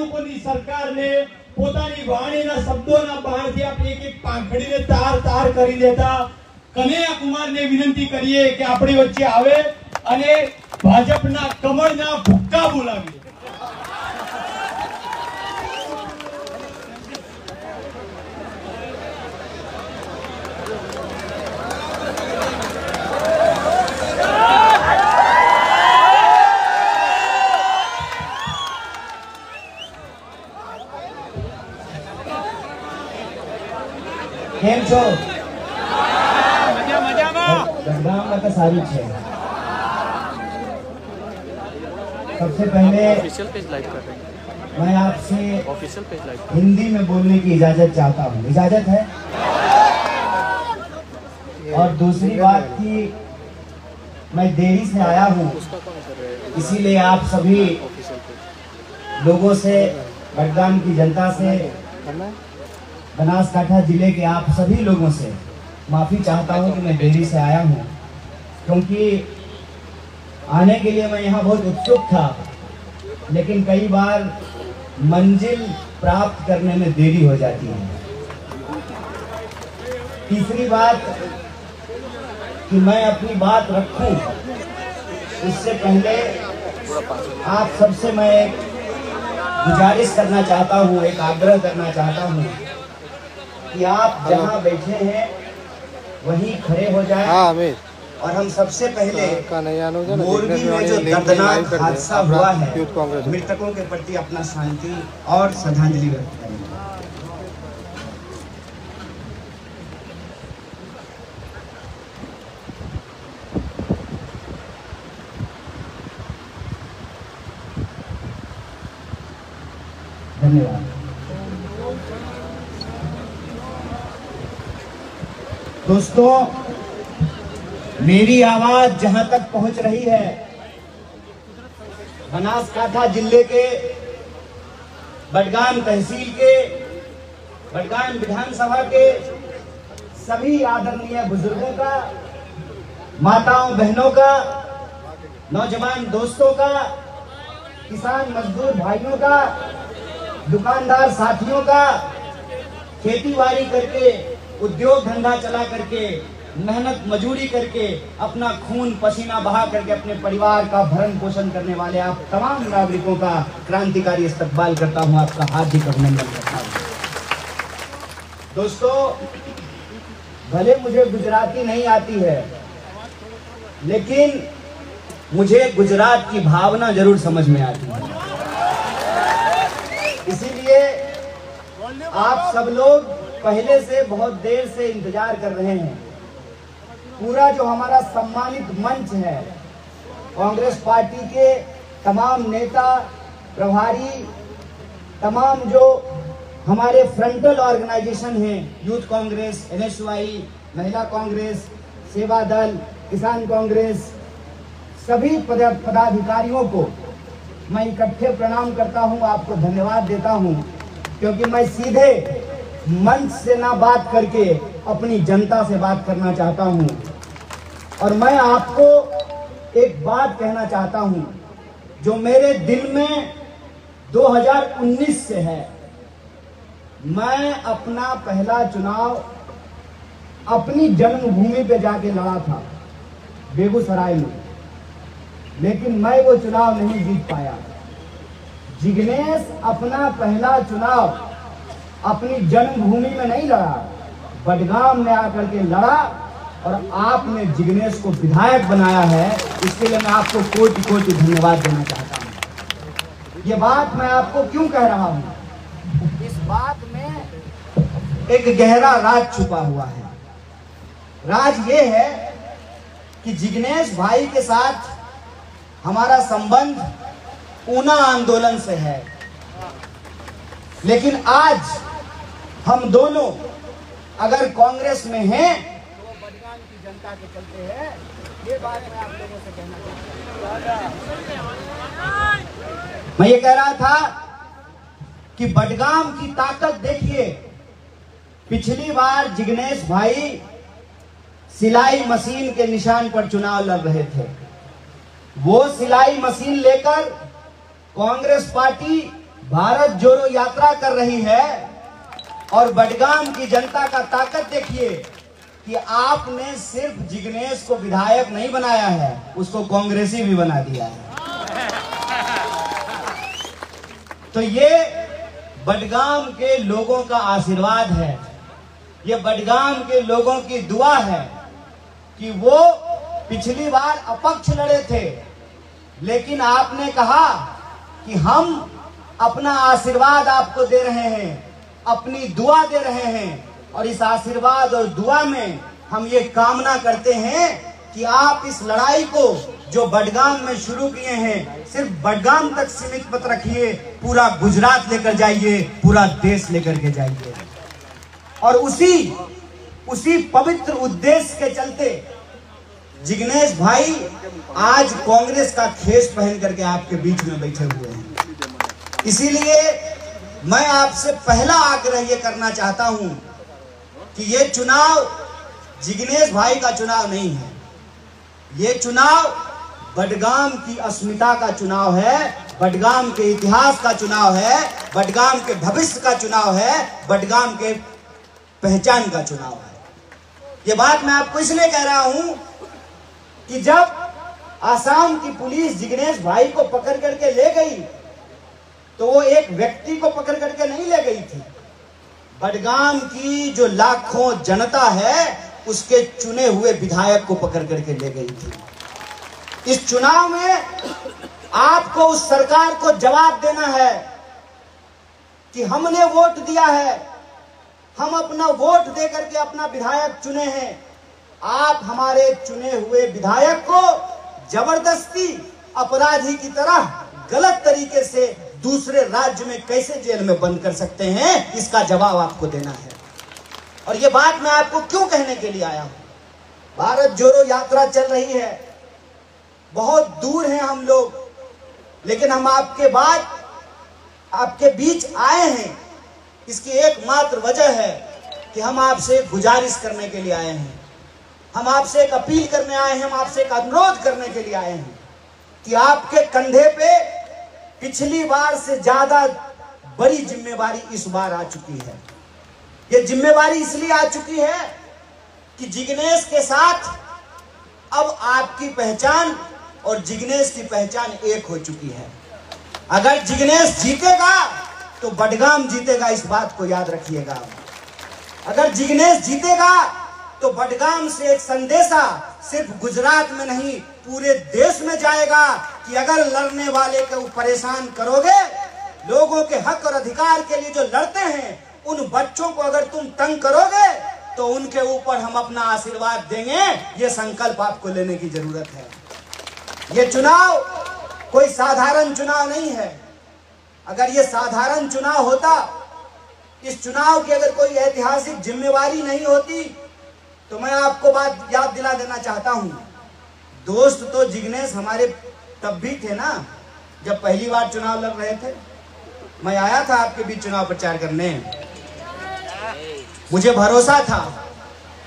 લોકોની સરકારને પોતાની વાણીના શબ્દોના બહારથી આપણે એક એક પાંખડીને તાર તાર કરી દેતા. કનૈયા કુમારને વિનંતી કરીએ કે આપણી વચ્ચે આવે અને ભાજપના કમળના ભુક્કા બોલાવીએ. કેમ છો ગંગામાં તો સારું છે सबसे पहले ऑफिशियल पेज लाइव कर रहे हैं मैं आपसे ऑफिशियल पेज लाइव हिंदी में बोलने की इजाजत चाहता हूँ इजाजत है और दूसरी बात कि मैं देरी से आया हूँ उसका कौन कर रहे हैं इसीलिए आप सभी ऑफिशियल पेज लोगों से बडगाम की जनता से करना है बनासकांठा ज़िले के आप सभी लोगों से माफ़ी चाहता हूँ कि मैं दिल्ली से आया हूँ, क्योंकि आने के लिए मैं यहाँ बहुत उत्सुक था, लेकिन कई बार मंजिल प्राप्त करने में देरी हो जाती है। तीसरी बात कि मैं अपनी बात रखूँ, इससे पहले आप सबसे मैं एक गुजारिश करना चाहता हूँ, एक आग्रह करना चाहता हूँ कि आप जहाँ बैठे हैं वहीं खड़े हो जाए। हाँ और हम सबसे पहले ना, मोरबी में जो दर्दनाक हादसा हुआ है। मृतकों के प्रति अपना शांति और श्रद्धांजलि व्यक्त करें धन्यवाद। दोस्तों, मेरी आवाज़ जहाँ तक पहुँच रही है, बनासकांठा ज़िले के बडगाम तहसील के, बडगाम विधानसभा के सभी आदरणीय बुज़ुर्गों का, माताओं बहनों का, नौजवान दोस्तों का, किसान मजदूर भाइयों का, दुकानदार साथियों का, खेती बाड़ी करके उद्योग धंधा चला करके, मेहनत मजूरी करके, अपना खून पसीना बहा करके अपने परिवार का भरण पोषण करने वाले आप तमाम नागरिकों का क्रांतिकारी इस्तकबाल करता हूँ, आपका हार्दिक अभिनंदन करता हूँ दोस्तों, भले मुझे गुजराती नहीं आती है, लेकिन मुझे गुजरात की भावना ज़रूर समझ में आती है। इसीलिए आप सब लोग पहले से बहुत देर से इंतज़ार कर रहे हैं। पूरा जो हमारा सम्मानित मंच है, कांग्रेस पार्टी के तमाम नेता, प्रभारी, तमाम जो हमारे फ्रंटल ऑर्गेनाइजेशन हैं यूथ कांग्रेस एनएसवाई महिला कांग्रेस, सेवा दल, किसान कांग्रेस, सभी पदाधिकारियों को मैं इकट्ठे प्रणाम करता हूँ, आपको धन्यवाद देता हूँ, क्योंकि मैं सीधे मंच से ना बात करके अपनी जनता से बात करना चाहता हूँ। और मैं आपको एक बात कहना चाहता हूँ, जो मेरे दिल में 2019 से है। मैं अपना पहला चुनाव अपनी जन्मभूमि पे जाके लड़ा था, बेगूसराय में। लेकिन मैं वो चुनाव नहीं जीत पाया। जिग्नेश अपना पहला चुनाव अपनी जन्मभूमि में नहीं लड़ा। बडगाम में आकर के लड़ा और आपने जिग्नेश को विधायक बनाया है, इसके लिए मैं आपको कोटि कोटि धन्यवाद देना चाहता हूँ। ये बात मैं आपको क्यों कह रहा हूँ? इस बात में एक गहरा राज छुपा हुआ है। राज ये है कि जिग्नेश भाई के साथ हमारा संबंध ऊना आंदोलन से है। लेकिन आज हम दोनों अगर कांग्रेस में हैं तो बडगाम की जनता के चलते हैं ये बात मैं आप लोगों से कहना मैं ये कह रहा था कि बडगाम की ताकत देखिए, पिछली बार जिग्नेश भाई सिलाई मशीन के निशान पर चुनाव लड़ रहे थे। वो सिलाई मशीन लेकर कांग्रेस पार्टी भारत जोड़ो यात्रा कर रही है। और बडगाम की जनता का ताकत देखिए कि आपने सिर्फ़ जिग्नेश को विधायक नहीं बनाया है, उसको कांग्रेसी भी बना दिया है। तो ये बडगाम के लोगों का आशीर्वाद है, ये बडगाम के लोगों की दुआ है कि वो पिछली बार अपक्ष लड़े थे, लेकिन आपने कहा कि हम अपना आशीर्वाद आपको दे रहे हैं। अपनी दुआ दे रहे हैं और इस आशीर्वाद और दुआ में हम ये कामना करते हैं कि आप इस लड़ाई को जो बडगाम में शुरू किए हैं, सिर्फ़ बडगाम तक सीमित मत रखिए, पूरा गुजरात लेकर जाइए, पूरा देश लेकर के जाइए। और उसी उसी पवित्र उद्देश्य के चलते जिग्नेश भाई आज कांग्रेस का खेस पहन करके आपके बीच में बैठे हुए हैं। इसीलिए मैं आपसे पहला आग्रह ये करना चाहता हूँ कि ये चुनाव जिग्नेश भाई का चुनाव नहीं है। ये चुनाव बडगाम की अस्मिता का चुनाव है, बडगाम के इतिहास का चुनाव है, बडगाम के भविष्य का चुनाव है, बडगाम के पहचान का चुनाव है। ये बात मैं आपको इसलिए कह रहा हूँ कि जब आसाम की पुलिस जिग्नेश भाई को पकड़ करके ले गई तो वो एक व्यक्ति को पकड़ करके नहीं ले गई थी। बडगाम की जो लाखों जनता है, उसके चुने हुए विधायक को पकड़ करके ले गई थी। इस चुनाव में आपको उस सरकार को जवाब देना है कि हमने वोट दिया है। हम अपना वोट दे करके अपना विधायक चुने हैं। आप हमारे चुने हुए विधायक को ज़बरदस्ती अपराधी की तरह गलत तरीके से दूसरे राज्य में कैसे जेल में बंद कर सकते हैं, इसका जवाब आपको देना है। और ये बात मैं आपको क्यों कहने के लिए आया हूँ? भारत जोड़ो यात्रा चल रही है। बहुत दूर हैं हम लोग, लेकिन हम आपके बाद, आपके बीच आए हैं। इसकी एकमात्र वजह है कि हम आपसे गुजारिश करने के लिए आए हैं। हम आपसे एक अपील करने आए हैं, हम आपसे एक अनुरोध करने के लिए आए हैं कि आपके कंधे पे पिछली बार से ज़्यादा बड़ी जिम्मेवारी इस बार आ चुकी है। ये जिम्मेवारी इसलिए आ चुकी है कि जिग्नेश के साथ अब आपकी पहचान और जिग्नेश की पहचान एक हो चुकी है। अगर जिग्नेश जीतेगा तो बडगाम जीतेगा, इस बात को याद रखिएगा। अगर जिग्नेश जीतेगा तो बडगाम से एक संदेशा सिर्फ़ गुजरात में नहीं, पूरे देश में जाएगा। कि अगर लड़ने वाले को परेशान करोगे, लोगों के हक और अधिकार के लिए जो लड़ते हैं, उन बच्चों को अगर तुम तंग करोगे तो उनके ऊपर हम अपना आशीर्वाद देंगे। ये संकल्प आपको लेने की ज़रूरत है। ये चुनाव कोई साधारण चुनाव नहीं है। अगर ये साधारण चुनाव होता, इस चुनाव की अगर कोई ऐतिहासिक जिम्मेवारी नहीं होती तो मैं आपको बात याद दिला देना चाहता हूँ। दोस्त तो जिग्नेश हमारे तब भी थे ना, जब पहली बार चुनाव लड़ रहे थे। मैं आया था आपके बीच चुनाव प्रचार करने। मुझे भरोसा था,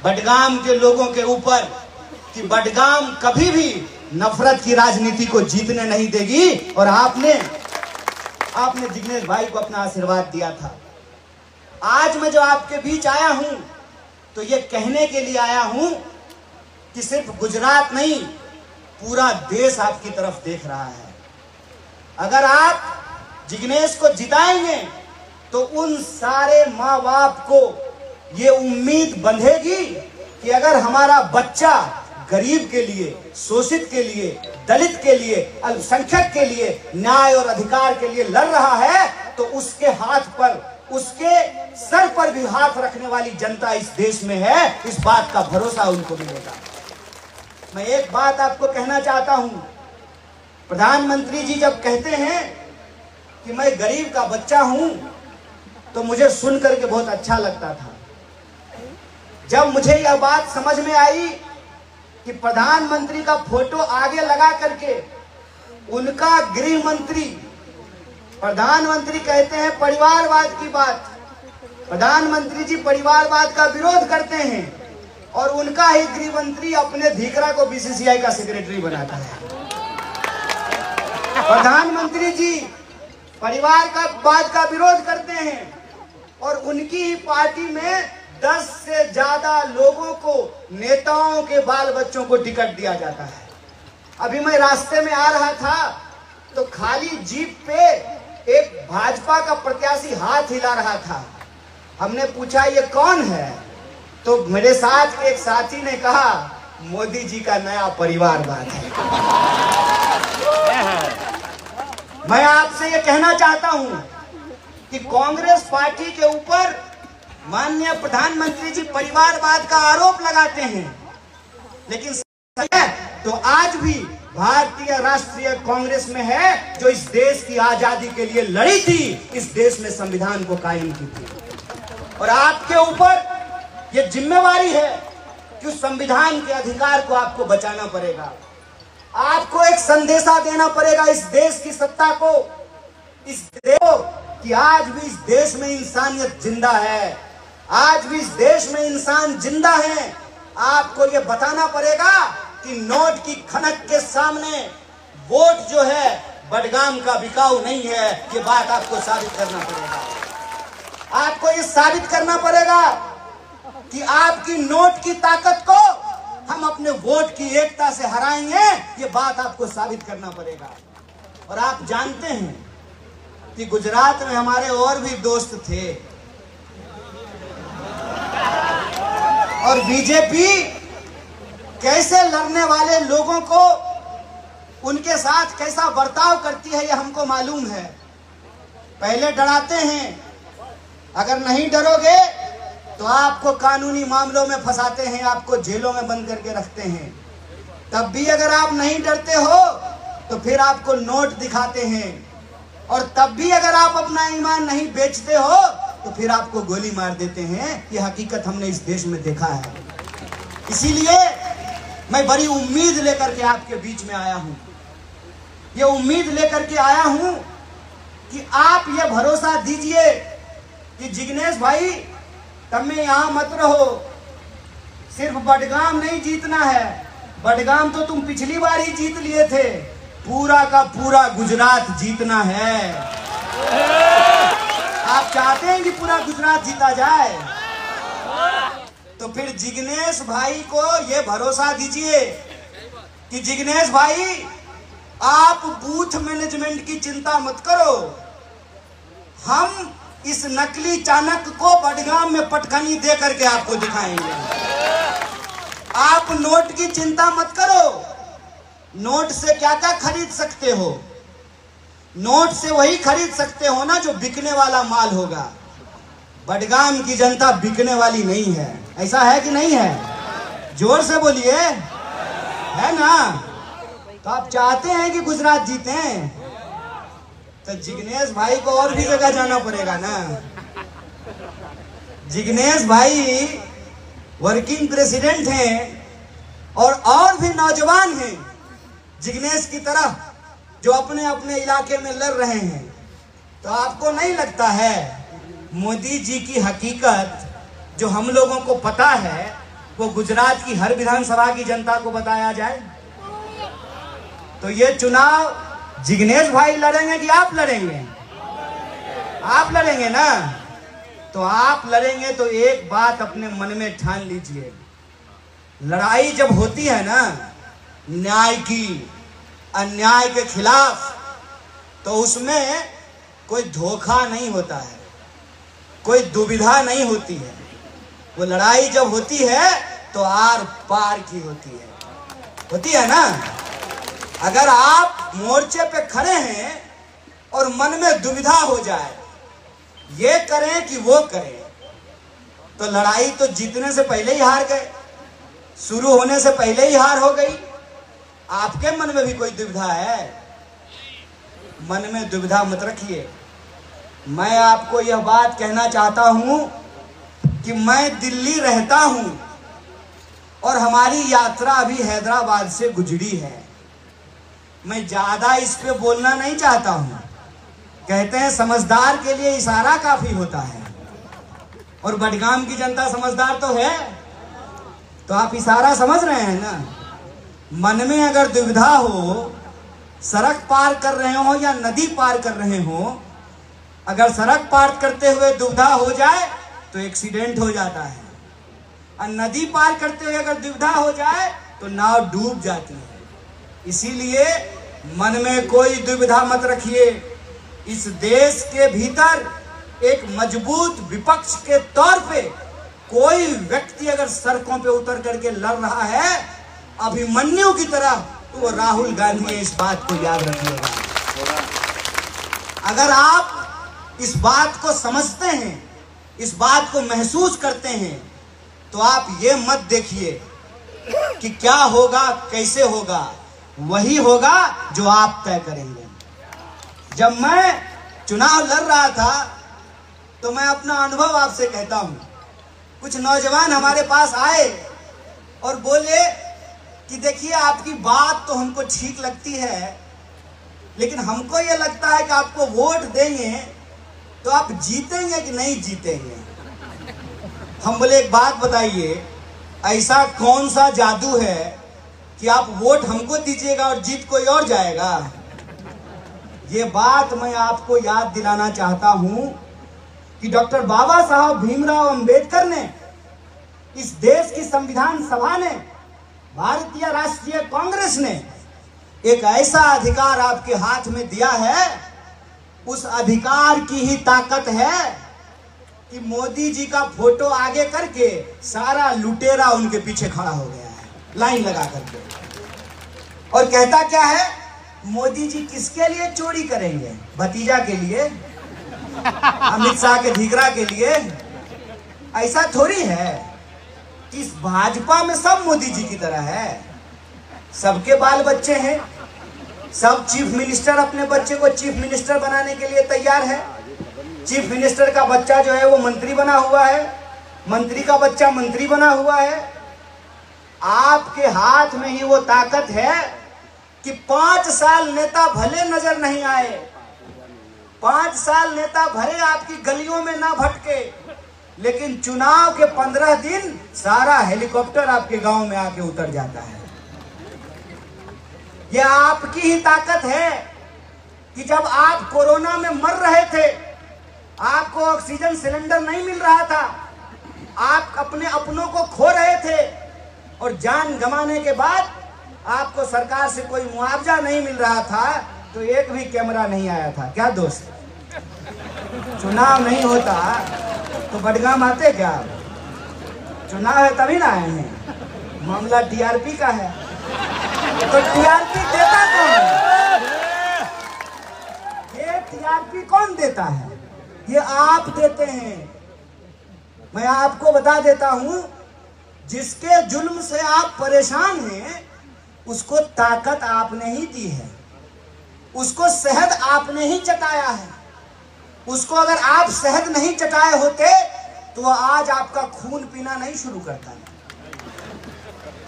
बडगाम के लोगों के ऊपर, कि बडगाम कभी भी नफरत की राजनीति को जीतने नहीं देगी। और आपने आपने जिग्नेश भाई को अपना आशीर्वाद दिया था। आज मैं जो आपके बीच आया हूँ तो ये कहने के लिए आया हूँ कि सिर्फ़ गुजरात नहीं पूरा देश आपकी तरफ़ देख रहा है। अगर आप जिग्नेश को जिताएँगे तो उन सारे माँ बाप को ये उम्मीद बंधेगी कि अगर हमारा बच्चा गरीब के लिए, शोषित के लिए, दलित के लिए, अल्पसंख्यक के लिए, न्याय और अधिकार के लिए लड़ रहा है तो उसके हाथ पर, उसके सर पर भी हाथ रखने वाली जनता इस देश में है। इस बात का भरोसा उनको मिलेगा। मैं एक बात आपको कहना चाहता हूँ। प्रधानमंत्री जी जब कहते हैं कि मैं गरीब का बच्चा हूँ तो मुझे सुन करके बहुत अच्छा लगता था। जब मुझे यह बात समझ में आई कि प्रधानमंत्री का फ़ोटो आगे लगा करके उनका गृह मंत्री प्रधानमंत्री कहते हैं, परिवारवाद की बात। प्रधानमंत्री जी परिवारवाद का विरोध करते हैं। और उनका ही गृह मंत्री अपने धीकरा को बीसीसीआई का सेक्रेटरी बनाता है। प्रधानमंत्री जी परिवार का बात का विरोध करते हैं और उनकी ही पार्टी में 10 से ज़्यादा लोगों को नेताओं के बाल बच्चों को टिकट दिया जाता है। अभी मैं रास्ते में आ रहा था तो खाली जीप पे एक भाजपा का प्रत्याशी हाथ हिला रहा था। हमने पूछा ये कौन है? तो मेरे साथ एक साथी ने कहा, मोदी जी का नया परिवारवाद है। मैं आपसे ये कहना चाहता हूँ कि कांग्रेस पार्टी के ऊपर माननीय प्रधानमंत्री जी परिवारवाद का आरोप लगाते हैं। लेकिन है तो आज भी भारतीय राष्ट्रीय कांग्रेस में है जो इस देश की आज़ादी के लिए लड़ी थी, इस देश में संविधान को कायम की थी। और आपके ऊपर ये जिम्मेवारी है कि संविधान के अधिकार को आपको बचाना पड़ेगा। आपको एक संदेशा देना पड़ेगा इस देश की सत्ता को, इस देश कि आज भी इस देश में इंसानियत ज़िंदा है। आज भी इस देश में इंसान ज़िंदा है। आपको ये बताना पड़ेगा कि नोट की खनक के सामने वोट जो है, बडगाम का बिकाऊ नहीं है। ये बात आपको साबित करना पड़ेगा। आपको ये साबित करना पड़ेगा कि आपकी नोट की ताकत को हम अपने वोट की एकता से हराएँगे, ये बात आपको साबित करना पड़ेगा। और आप जानते हैं कि गुजरात में हमारे और भी दोस्त थे। और बीजेपी कैसे लड़ने वाले लोगों को, उनके साथ कैसा बर्ताव करती है, ये हमको मालूम है। पहले डराते हैं, अगर नहीं डरोगे तो आपको कानूनी मामलों में फंसाते हैं, आपको जेलों में बंद करके रखते हैं। तब भी अगर आप नहीं डरते हो तो फिर आपको नोट दिखाते हैं। और तब भी अगर आप अपना ईमान नहीं बेचते हो तो फिर आपको गोली मार देते हैं। ये हकीकत हमने इस देश में देखा है। इसीलिए मैं बड़ी उम्मीद लेकर के आपके बीच में आया हूँ। ये उम्मीद लेकर के आया हूँ कि आप ये भरोसा दीजिए कि जिग्नेश भाई तब में यहाँ मत रहो। सिर्फ़ बडगाम नहीं जीतना है। बडगाम तो तुम पिछली बार ही जीत लिए थे। पूरा का पूरा गुजरात जीतना है। आप चाहते हैं कि पूरा गुजरात जीता जाए? तो फिर जिग्नेश भाई को यह भरोसा दीजिए कि जिग्नेश भाई, आप बूथ मैनेजमेंट की चिंता मत करो। हम इस नकली चाणक को बडगाम में पटखनी दे करके आपको दिखाएँगे। आप नोट की चिंता मत करो। नोट से क्या क्या खरीद सकते हो? नोट से वही खरीद सकते हो ना जो बिकने वाला माल होगा। बडगाम की जनता बिकने वाली नहीं है। ऐसा है कि नहीं है? ज़ोर से बोलिए। है ना? तो आप चाहते हैं कि गुजरात जीते? तो जिग्नेश भाई को और भी जगह जाना पड़ेगा ना। जिग्नेश भाई वर्किंग प्रेसिडेंट हैं और और भी नौजवान हैं। जिग्नेश की तरह जो अपने अपने इलाके में लड़ रहे हैं। तो आपको नहीं लगता है मोदी जी की हकीकत जो हम लोगों को पता है, वो गुजरात की हर विधानसभा की जनता को बताया जाए? तो ये चुनाव जिग्नेश भाई लड़ेंगे कि आप लड़ेंगे? आप लड़ेंगे ना? तो आप लड़ेंगे तो एक बात अपने मन में ठान लीजिए। लड़ाई जब होती है ना, न्याय की, अन्याय के खिलाफ तो उसमें कोई धोखा नहीं होता है, कोई दुविधा नहीं होती है। वो लड़ाई जब होती है तो आर पार की होती है। होती है ना? अगर आप मोर्चे पे खड़े हैं और मन में दुविधा हो जाए, ये करें कि वो करें तो लड़ाई तो जीतने से पहले ही हार गए, शुरू होने से पहले ही हार हो गई। आपके मन में भी कोई दुविधा है? मन में दुविधा मत रखिए। मैं आपको यह बात कहना चाहता हूँ कि मैं दिल्ली रहता हूँ और हमारी यात्रा अभी हैदराबाद से गुजरी है। मैं ज़्यादा इस पे बोलना नहीं चाहता हूँ। कहते हैं समझदार के लिए इशारा काफ़ी होता है। और बडगाम की जनता समझदार तो है। तो आप इशारा समझ रहे हैं ना? मन में अगर दुविधा हो, सड़क पार कर रहे हो या नदी पार कर रहे हो, अगर सड़क पार करते हुए दुविधा हो जाए तो एक्सीडेंट हो जाता है। और नदी पार करते हुए अगर दुविधा हो जाए तो नाव डूब जाती है। इसीलिए मन में कोई दुविधा मत रखिए। इस देश के भीतर एक मज़बूत विपक्ष के तौर पे कोई व्यक्ति अगर सड़कों पे उतर करके लड़ रहा है, अभिमन्यु की तरह तो राहुल गांधी इस बात को याद रखिएगा। अगर आप इस बात को समझते हैं, इस बात को महसूस करते हैं तो आप ये मत देखिए कि क्या होगा, कैसे होगा। वही होगा जो आप तय करेंगे। जब मैं चुनाव लड़ रहा था तो मैं अपना अनुभव आपसे कहता हूँ। कुछ नौजवान हमारे पास आए और बोले कि देखिए, आपकी बात तो हमको ठीक लगती है, लेकिन हमको ये लगता है कि आपको वोट देंगे तो आप जीतेंगे कि नहीं जीतेंगे? हम बोले, एक बात बताइए, ऐसा कौन सा जादू है कि आप वोट हमको दीजिएगा और जीत कोई और जाएगा। ये बात मैं आपको याद दिलाना चाहता हूँ कि डॉक्टर बाबा साहब भीमराव अंबेडकर ने, इस देश की संविधान सभा ने, भारतीय राष्ट्रीय कांग्रेस ने एक ऐसा अधिकार आपके हाथ में दिया है, उस अधिकार की ही ताकत है कि मोदी जी का फ़ोटो आगे करके सारा लुटेरा उनके पीछे खड़ा हो गया। लाइन लगा करके और कहता क्या है? मोदी जी किसके लिए चोरी करेंगे? भतीजा के लिए? अमित शाह के धिकरा के लिए? ऐसा थोड़ी है इस भाजपा में सब मोदी जी की तरह है। सबके बाल बच्चे हैं। सब चीफ मिनिस्टर अपने बच्चे को चीफ मिनिस्टर बनाने के लिए तैयार है। चीफ मिनिस्टर का बच्चा जो है वो मंत्री बना हुआ है। मंत्री का बच्चा मंत्री बना हुआ है। आपके हाथ में ही वो ताकत है कि पाँच साल नेता भले नज़र नहीं आए, पाँच साल नेता भले आपकी गलियों में ना भटके, लेकिन चुनाव के पंद्रह दिन सारा हेलीकॉप्टर आपके गाँव में आके उतर जाता है। यह आपकी ही ताकत है कि जब आप कोरोना में मर रहे थे, आपको ऑक्सीजन सिलेंडर नहीं मिल रहा था, आप अपने अपनों को खो रहे थे और जान गंवाने के बाद आपको सरकार से कोई मुआवजा नहीं मिल रहा था तो एक भी कैमरा नहीं आया था। क्या दोस्त? चुनाव नहीं होता तो बडगाम आते क्या? चुनाव है तभी ना आए हैं। मामला टीआरपी का है। तो टीआरपी देता कौन ये टीआरपी कौन देता है? ये आप देते हैं। मैं आपको बता देता हूँ जिसके जुल्म से आप परेशान हैं, उसको ताकत आपने ही दी है। उसको शहद आपने ही चटाया है। उसको अगर आप शहद नहीं चटाए होते तो आज आपका खून पीना नहीं शुरू करता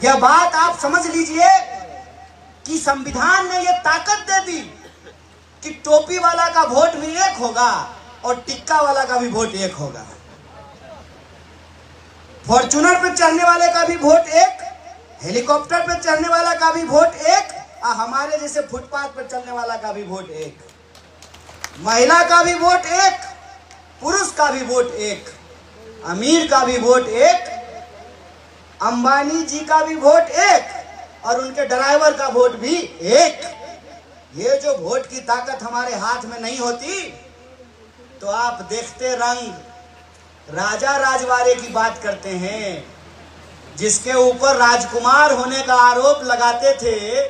यह बात आप समझ लीजिए कि संविधान ने यह ताकत दे दी कि टोपी वाला का वोट भी एक होगा और टिक्का वाला का भी वोट एक होगा। फॉर्चूनर पे चढ़ने वाले का भी वोट एक, हेलीकॉप्टर पे चढ़ने वाला का भी वोट एक और हमारे जैसे फुटपाथ पर चलने वाला का भी वोट एक। महिला का भी वोट एक, पुरुष का भी वोट एक, अमीर का भी वोट एक, अंबानी जी का भी वोट एक, और उनके ड्राइवर का वोट भी एक। ये जो वोट की ताकत हमारे हाथ में नहीं होती तो आप देखते रंग राजा राजवाड़े की बात करते हैं। जिसके ऊपर राजकुमार होने का आरोप लगाते थे,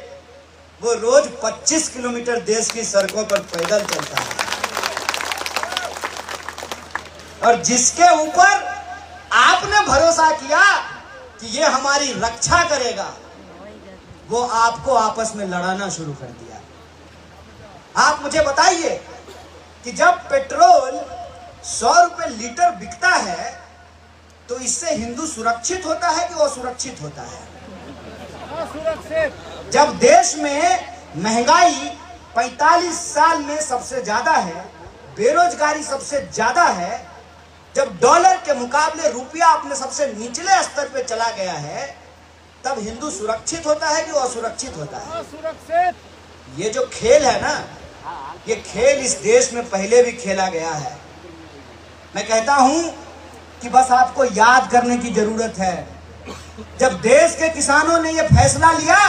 वो रोज 25 किलोमीटर देश की सड़कों पर पैदल चलता है। और जिसके ऊपर आपने भरोसा किया कि ये हमारी रक्षा करेगा, वो आपको आपस में लड़ाना शुरू कर दिया। आप मुझे बताइए कि जब पेट्रोल सौ रुपए लीटर बिकता है तो इससे हिंदू सुरक्षित होता है कि असुरक्षित होता है? जब देश में महँगाई 45 साल में सबसे ज़्यादा है बेरोजगारी सबसे ज़्यादा है जब डॉलर के मुकाबले रुपया अपने सबसे निचले स्तर पे चला गया है तब हिंदू सुरक्षित होता है कि असुरक्षित होता है? सुरक्षित ये जो खेल है ना ये खेल इस देश में पहले भी खेला गया है। मैं कहता हूँ कि बस आपको याद करने की ज़रूरत है। जब देश के किसानों ने यह फैसला लिया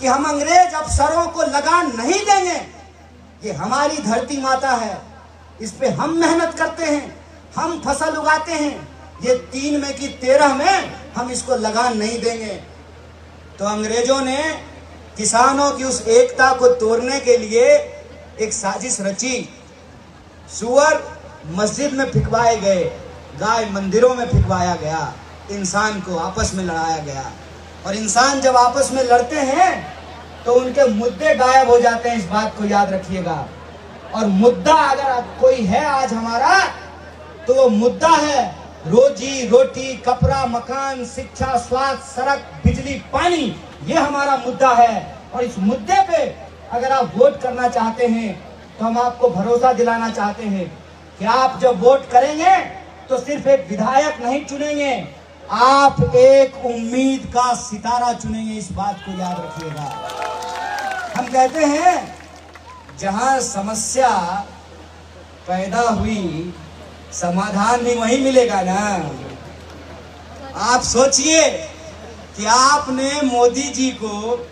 कि हम अंग्रेज़ अफसरों को लगान नहीं देंगे, ये हमारी धरती माता है। इस पे हम मेहनत करते हैं, हम फ़सल उगाते हैं। ये तीन में की तेरह में हम इसको लगान नहीं देंगे। तो अंग्रेज़ों ने किसानों की उस एकता को तोड़ने के लिए एक साजिश रची। सुअर मस्जिद में फिकवाए गए, गाय मंदिरों में फिकवाया गया, इंसान को आपस में लड़ाया गया। और इंसान जब आपस में लड़ते हैं तो उनके मुद्दे गायब हो जाते हैं, इस बात को याद रखिएगा। और मुद्दा अगर कोई है आज हमारा तो वो मुद्दा है रोजी रोटी, कपड़ा, मकान, शिक्षा, स्वास्थ्य, सड़क, बिजली, पानी, ये हमारा मुद्दा है। और इस मुद्दे पे अगर आप वोट करना चाहते हैं तो हम आपको भरोसा दिलाना चाहते हैं। कि आप जब वोट करेंगे तो सिर्फ़ एक विधायक नहीं चुनेंगे, आप एक उम्मीद का सितारा चुनेंगे, इस बात को याद रखिएगा। हम कहते हैं, जहाँ समस्या पैदा हुई, समाधान भी वहीं मिलेगा ना। आप सोचिए कि आपने मोदी जी को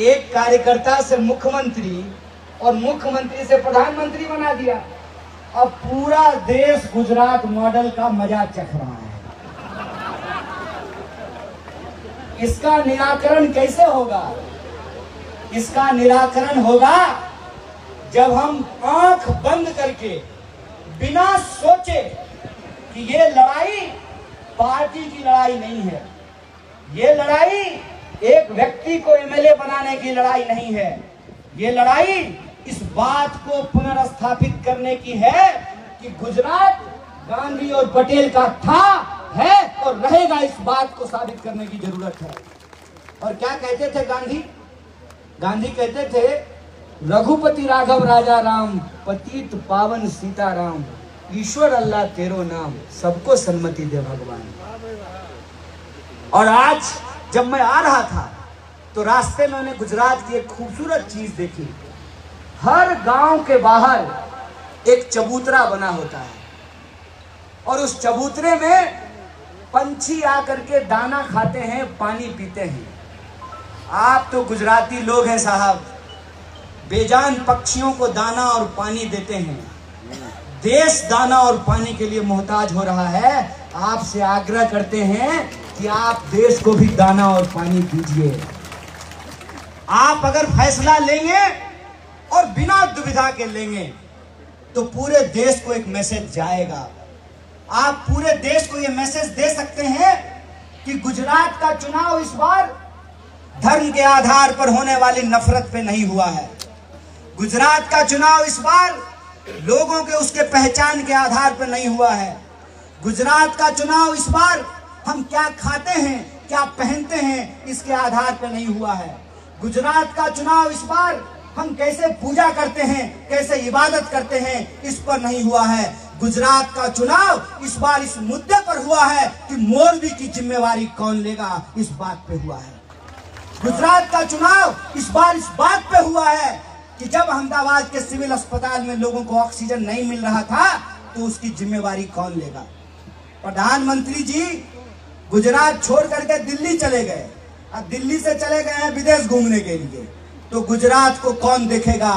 एक कार्यकर्ता से मुख्यमंत्री और मुख्यमंत्री से प्रधानमंत्री बना दिया। अब पूरा देश गुजरात मॉडल का मज़ा चख रहा है। इसका निराकरण कैसे होगा? इसका निराकरण होगा जब हम आँख बंद करके, बिना सोचे कि ये लड़ाई पार्टी की लड़ाई नहीं है, ये लड़ाई एक व्यक्ति को एमएलए बनाने की लड़ाई नहीं है, ये लड़ाई इस बात को पुनर्स्थापित करने की है कि गुजरात, गांधी और पटेल का था, है और रहेगा इस बात को साबित करने की ज़रूरत है। और क्या कहते थे गांधी? गांधी कहते थे, रघुपति राघव, राजा राम, पतित पावन सीताराम, ईश्वर अल्लाह तेरो नाम, सबको सन्मति दे भगवान। और आज जब मैं आ रहा था तो रास्ते में मैंने गुजरात की एक खूबसूरत चीज़ देखी। हर गाँव के बाहर एक चबूतरा बना होता है। और उस चबूतरे में पंछी आकर के दाना खाते हैं, पानी पीते हैं। आप तो गुजराती लोग हैं साहब। बेजान पक्षियों को दाना और पानी देते हैं। देश दाना और पानी के लिए मोहताज हो रहा है। आपसे आग्रह करते हैं कि आप देश को भी दाना और पानी दीजिए। आप अगर फैसला लेंगे और बिना दुविधा के लेंगे तो पूरे देश को एक मैसेज जाएगा। आप पूरे देश को यह मैसेज दे सकते हैं कि गुजरात का चुनाव इस बार धर्म के आधार पर होने वाली नफरत पे नहीं हुआ है। गुजरात का चुनाव इस बार लोगों के उसके पहचान के आधार पर नहीं हुआ है। गुजरात का चुनाव इस बार हम क्या खाते हैं, क्या पहनते हैं, इसके आधार पर नहीं हुआ है। गुजरात का चुनाव इस बार हम कैसे पूजा करते हैं, कैसे इबादत करते हैं, इस पर नहीं हुआ है। गुजरात का चुनाव इस बार इस मुद्दे पर हुआ है कि मोरबी की जिम्मेवारी कौन लेगा, इस बात पे हुआ है। गुजरात का चुनाव इस बार इस बात पे हुआ है कि जब अहमदाबाद के सिविल अस्पताल में लोगों को ऑक्सीजन नहीं मिल रहा था तो उसकी जिम्मेवारी कौन लेगा? प्रधानमंत्री जी, गुजरात छोड़ करके दिल्ली चले गए। दिल्ली से चले गए हैं विदेश घूमने के लिए। तो गुजरात को कौन देखेगा?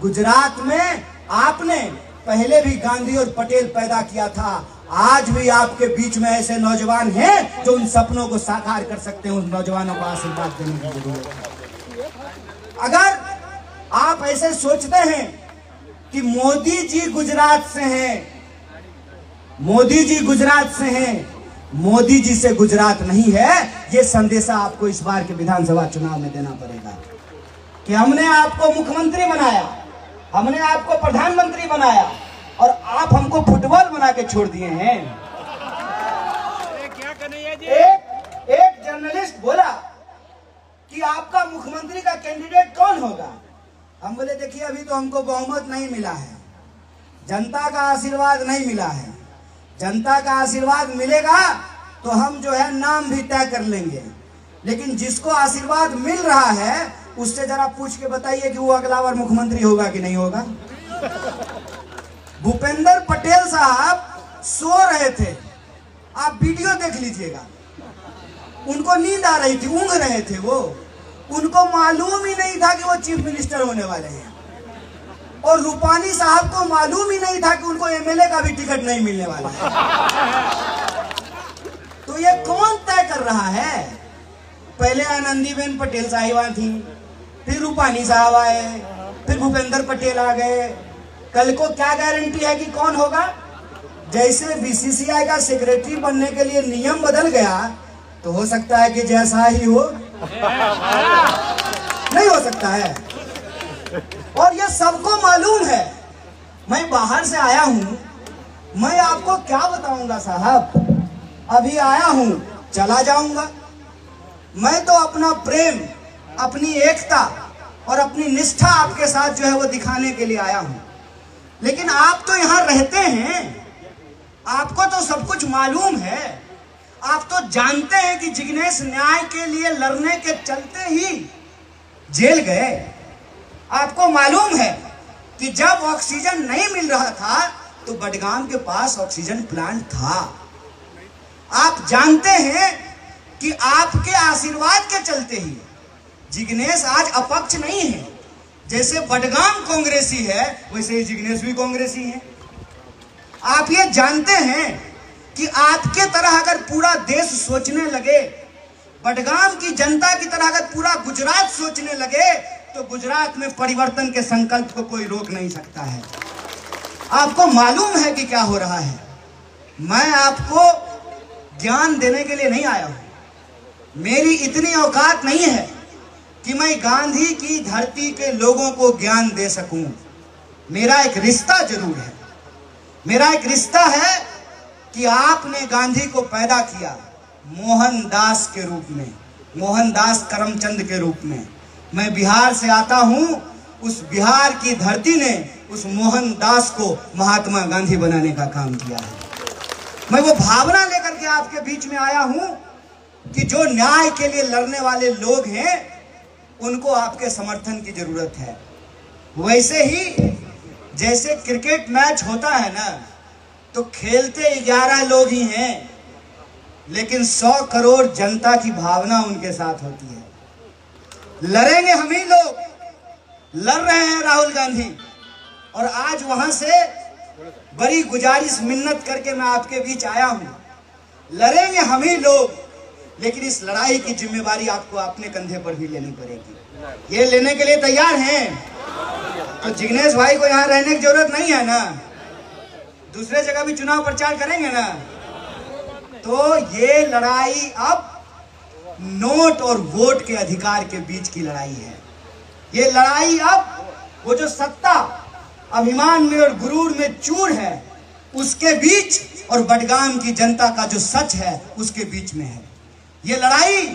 गुजरात में आपने पहले भी गांधी और पटेल पैदा किया था। आज भी आपके बीच में ऐसे नौजवान हैं जो उन सपनों को साकार कर सकते हैं, उन नौजवानों को आशीर्वाद देने की ज़रूरत अगर आप ऐसे सोचते हैं कि मोदी जी गुजरात से हैं, मोदी जी गुजरात से हैं, मोदी जी से गुजरात नहीं है, ये संदेशा आपको इस बार के विधानसभा चुनाव में देना पड़ेगा। कि हमने आपको मुख्यमंत्री बनाया हमने आपको प्रधानमंत्री बनाया और आप हमको फुटबॉल बना के छोड़ दिए हैं। एक एक जर्नलिस्ट बोला कि आपका मुख्यमंत्री का कैंडिडेट कौन होगा? हम बोले देखिए अभी तो हमको बहुमत नहीं मिला है। जनता का आशीर्वाद नहीं मिला है। जनता का आशीर्वाद मिलेगा तो हम जो है नाम भी तय कर लेंगे। लेकिन जिसको आशीर्वाद मिल रहा है उससे जरा पूछ के बताइए कि वो अगला बार मुख्यमंत्री होगा कि नहीं होगा? भूपेंद्र पटेल साहब सो रहे थे। आप वीडियो देख लीजिएगा। उनको नींद आ रही थी ऊँग रहे थे वो। उनको मालूम ही नहीं था कि वो चीफ मिनिस्टर होने वाले हैं। और रूपानी साहब को मालूम ही नहीं था कि उनको एमएलए का भी टिकट नहीं मिलने वाला है। तो ये कौन तय कर रहा है? पहले आनंदीबेन पटेल साहिबा थी। फिर रूपानी साहब आए, फिर भूपेंद्र पटेल आ गए। कल को क्या गारंटी है कि कौन होगा? जैसे बीसीसीआई का सेक्रेटरी बनने के लिए नियम बदल गया तो हो सकता है कि जैसा ही हो। नहीं हो सकता है। और यह सबको मालूम है। मैं बाहर से आया हूँ। मैं आपको क्या बताऊँगा साहब? अभी आया हूँ, चला जाऊँगा। मैं तो अपना प्रेम अपनी एकता और अपनी निष्ठा आपके साथ जो है वो दिखाने के लिए आया हूँ। लेकिन आप तो यहाँ रहते हैं। आपको तो सब कुछ मालूम है। आप तो जानते हैं कि जिग्नेश न्याय के लिए लड़ने के चलते ही जेल गए। आपको मालूम है कि जब ऑक्सीजन नहीं मिल रहा था तो बडगाम के पास ऑक्सीजन प्लांट था। आप जानते हैं कि आपके आशीर्वाद के चलते ही जिग्नेश आज अपक्ष नहीं है। जैसे बडगाम कांग्रेसी है, वैसे ही जिग्नेश भी कांग्रेसी है। आप ये जानते हैं कि आपके तरह अगर पूरा देश सोचने लगे, बडगाम की जनता की तरह अगर पूरा गुजरात सोचने लगे तो गुजरात में परिवर्तन के संकल्प को कोई रोक नहीं सकता है। आपको मालूम है कि क्या हो रहा है? मैं आपको ज्ञान देने के लिए नहीं आया हूँ। मेरी इतनी औकात नहीं है कि मैं गांधी की धरती के लोगों को ज्ञान दे सकूँ। मेरा एक रिश्ता ज़रूर है। मेरा एक रिश्ता है कि आपने गांधी को पैदा किया मोहनदास के रूप में, मोहनदास करमचंद के रूप में। मैं बिहार से आता हूँ, उस बिहार की धरती ने उस मोहनदास को महात्मा गांधी बनाने का काम किया है। मैं वो भावना लेकर के आपके बीच में आया हूँ कि जो न्याय के लिए लड़ने वाले लोग हैं उनको आपके समर्थन की ज़रूरत है। वैसे ही जैसे क्रिकेट मैच होता है ना तो खेलते ग्यारह लोग ही हैं, लेकिन सौ करोड़ जनता की भावना उनके साथ होती है। लड़ेंगे हम ही लोग। लड़ रहे हैं राहुल गांधी। और आज वहाँ से बड़ी गुजारिश, मिन्नत करके मैं आपके बीच आया हूँ। लड़ेंगे हम ही लोग। लेकिन इस लड़ाई की जिम्मेवारी आपको अपने कंधे पर भी लेनी पड़ेगी। ये लेने के लिए तैयार हैं? तो जिग्नेश भाई को यहाँ रहने की ज़रूरत नहीं है ना? दूसरे जगह भी चुनाव प्रचार करेंगे ना? तो ये लड़ाई अब नोट और वोट के अधिकार के बीच की लड़ाई है। ये लड़ाई अब वो जो सत्ता अभिमान में और गुरूर में चूर है, उसके बीच और बडगाम की जनता का जो सच है, उसके बीच में है। ये लड़ाई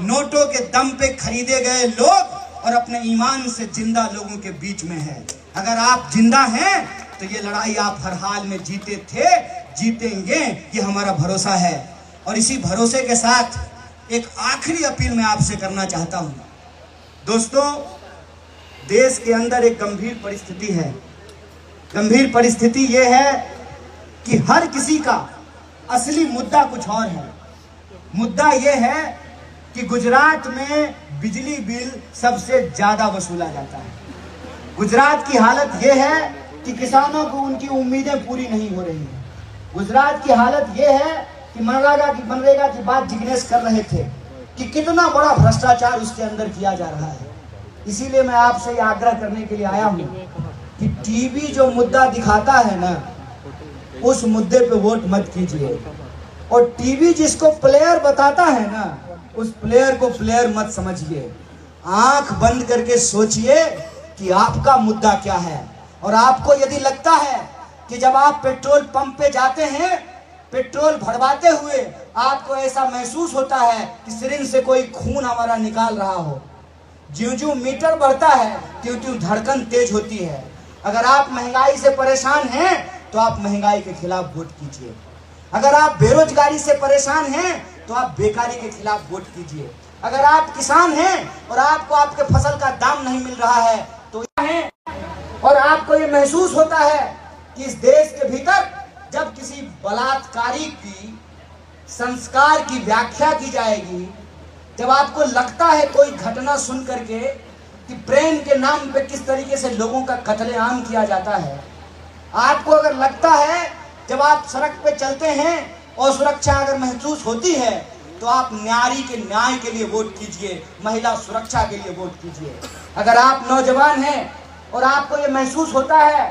नोटों के दम पे खरीदे गए लोग और अपने ईमान से ज़िंदा लोगों के बीच में है। अगर आप ज़िंदा हैं तो ये लड़ाई आप हर हाल में जीते थे, जीतेंगे, ये हमारा भरोसा है। और इसी भरोसे के साथ एक आखिरी अपील मैं आपसे करना चाहता हूँ। दोस्तों, देश के अंदर एक गंभीर परिस्थिति है। गंभीर परिस्थिति यह है कि हर किसी का असली मुद्दा कुछ और है। मुद्दा यह है कि गुजरात में बिजली बिल सबसे ज़्यादा वसूला जाता है। गुजरात की हालत यह है कि किसानों को उनकी उम्मीदें पूरी नहीं हो रही हैं। गुजरात की हालत यह है कि मनरेगा की मनरेगा की बात जिग्नेश कर रहे थे कि कितना बड़ा भ्रष्टाचार उसके अंदर किया जा रहा है। इसीलिए मैं आपसे ये आग्रह करने के लिए आया हूँ कि टीवी जो मुद्दा दिखाता है ना, उस मुद्दे पे वोट मत कीजिए। और टीवी जिसको प्लेयर बताता है ना, उस प्लेयर को प्लेयर मत समझिए। आँख बंद करके सोचिए कि आपका मुद्दा क्या है। और आपको यदि लगता है कि जब आप पेट्रोल पंप पे जाते हैं, पेट्रोल भरवाते हुए आपको ऐसा महसूस होता है कि सिरिंज से कोई खून हमारा निकाल रहा हो। ज्यो ज्यो मीटर बढ़ता है त्यों त्यों धड़कन तेज होती है। अगर आप महँगाई से परेशान हैं तो आप महँगाई के खिलाफ वोट कीजिए। अगर आप बेरोजगारी से परेशान हैं तो आप बेकारी के खिलाफ वोट कीजिए। अगर आप किसान हैं और आपको आपके फ़सल का दाम नहीं मिल रहा है तो है। और आपको ये महसूस होता है कि इस देश के भीतर जब किसी बलात्कारी की संस्कार की व्याख्या की जाएगी, जब आपको लगता है कोई घटना सुन करके कि प्रेम के नाम पे किस तरीके से लोगों का कत्लेआम किया जाता है, आपको अगर लगता है जब आप सड़क पे चलते हैं और सुरक्षा अगर महसूस होती है तो आप न्यारी के न्याय के लिए वोट कीजिए, महिला सुरक्षा के लिए वोट कीजिए। अगर आप नौजवान हैं और आपको ये महसूस होता है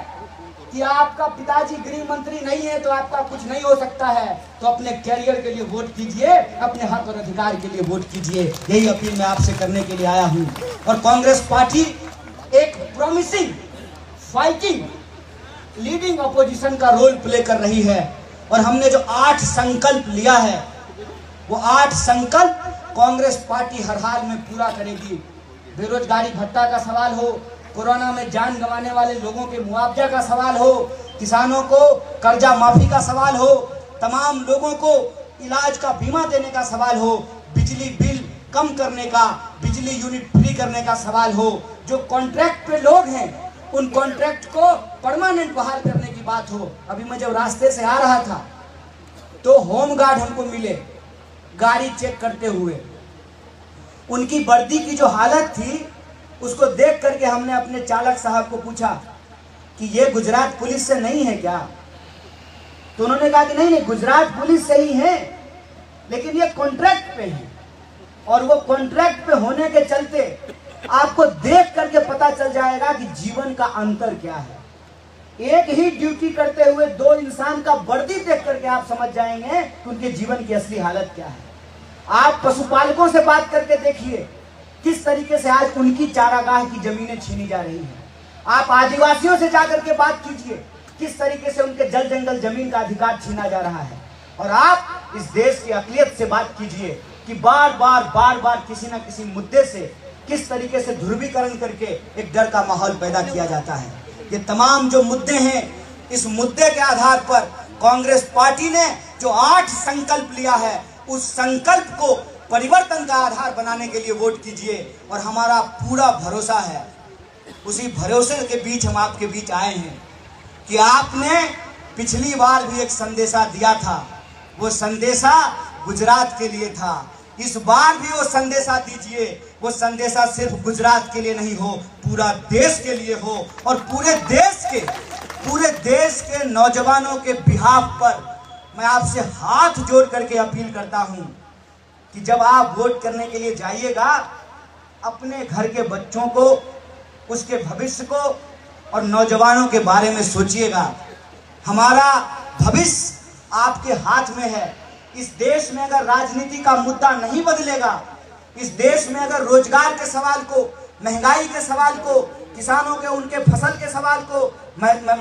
कि आपका पिताजी गृह मंत्री नहीं है तो आपका कुछ नहीं हो सकता है तो अपने कैरियर के लिए वोट कीजिए, अपने हक और अधिकार के लिए वोट कीजिए। यही अपील मैं आपसे करने के लिए आया हूँ। और कांग्रेस पार्टी एक प्रॉमिसिंग फाइटिंग लीडिंग अपोजिशन का रोल प्ले कर रही है। और हमने जो आठ संकल्प लिया है, वो आठ संकल्प कांग्रेस पार्टी हर हाल में पूरा करेगी। बेरोजगारी भत्ता का सवाल हो, कोरोना में जान गंवाने वाले लोगों के मुआवजा का सवाल हो, किसानों को कर्जा माफ़ी का सवाल हो, तमाम लोगों को इलाज का बीमा देने का सवाल हो, बिजली बिल कम करने का, बिजली यूनिट फ्री करने का सवाल हो, जो कॉन्ट्रैक्ट पे लोग हैं उन कॉन्ट्रैक्ट को परमानेंट बहाल करने की बात हो। अभी मैं जब रास्ते से आ रहा था तो होम गार्ड हमको मिले, गाड़ी चेक करते हुए। उनकी वर्दी की जो हालत थी, उसको देख करके हमने अपने चालक साहब को पूछा कि ये गुजरात पुलिस से नहीं है क्या? तो उन्होंने कहा कि नहीं नहीं, गुजरात पुलिस से ही है, लेकिन ये कॉन्ट्रैक्ट पे है। और वो कॉन्ट्रैक्ट पे होने के चलते आपको देख करके पता चल जाएगा कि जीवन का अंतर क्या है। एक ही ड्यूटी करते हुए दो इंसान का वर्दी देख करके आप समझ जाएँगे कि उनके जीवन की असली हालत क्या है। आप पशुपालकों से बात करके देखिए, किस तरीके से आज उनकी चारागाह की जमीनें छीनी जा रही हैं। आप आदिवासियों से जाकर के बात कीजिए, किस तरीके से उनके जल जंगल ज़मीन का अधिकार छीना जा रहा है। और आप इस देश की अकलियत से बात कीजिए कि बार बार बार बार किसी ना किसी मुद्दे से किस तरीके से ध्रुवीकरण करके एक डर का माहौल पैदा किया जाता है? ये तमाम जो मुद्दे हैं, इस मुद्दे के आधार पर कांग्रेस पार्टी ने जो आठ संकल्प लिया है, उस संकल्प को परिवर्तन का आधार बनाने के लिए वोट कीजिए और हमारा पूरा भरोसा है। उसी भरोसे के बीच हम आपके बीच आए हैं कि आपने पिछली बार भी एक संदेशा दिया था। वो संदेशा गुजरात के लिए था। इस बार भी वो संदेशा दीजिए वो संदेशा सिर्फ़ गुजरात के लिए नहीं हो, पूरा देश के लिए हो और पूरे देश के, पूरे देश के नौजवानों के बिहाफ पर मैं आपसे हाथ जोड़ करके अपील करता हूँ कि जब आप वोट करने के लिए जाइएगा, अपने घर के बच्चों को, उसके भविष्य को और नौजवानों के बारे में सोचिएगा। हमारा भविष्य आपके हाथ में है। इस देश में अगर राजनीति का मुद्दा नहीं बदलेगा इस देश में अगर रोज़गार के सवाल को, महँगाई के सवाल को, किसानों के, उनके फ़सल के सवाल को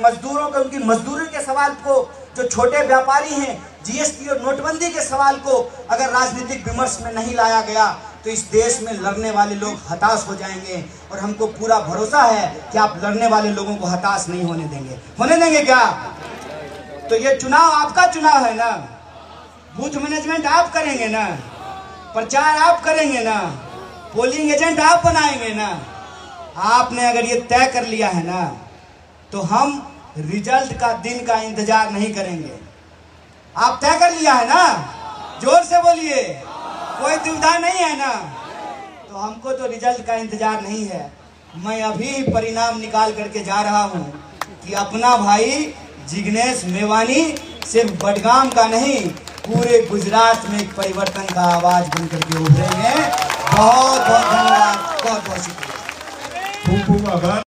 मजदूरों के, उनकी मजदूरी के सवाल को, जो छोटे व्यापारी हैं, जीएसटी और नोटबंदी के सवाल को अगर राजनीतिक विमर्श में नहीं लाया गया तो इस देश में लड़ने वाले लोग हताश हो जाएँगे और हमको पूरा भरोसा है कि आप लड़ने वाले लोगों को हताश नहीं होने देंगे। होने देंगे क्या? तो ये चुनाव आपका चुनाव है ना? बूथ मैनेजमेंट आप करेंगे ना? प्रचार आप करेंगे ना पोलिंग एजेंट आप बनाएँगे ना, आपने अगर ये तय कर लिया है ना तो हम रिज़ल्ट का दिन का इंतज़ार नहीं करेंगे। आप तय कर लिया है ना? ज़ोर से बोलिए। कोई दुविधा नहीं है ना? तो हमको तो रिज़ल्ट का इंतज़ार नहीं है। मैं अभी परिणाम निकाल करके जा रहा हूँ कि अपना भाई जिग्नेश मेवानी सिर्फ़ बडगाम का नहीं पूरे गुजरात में एक परिवर्तन का आवाज़ बन करके उभरे हैं। बहुत बहुत धन्यवाद। बहुत बहुत शुक्रिया। खूब खूब आभार।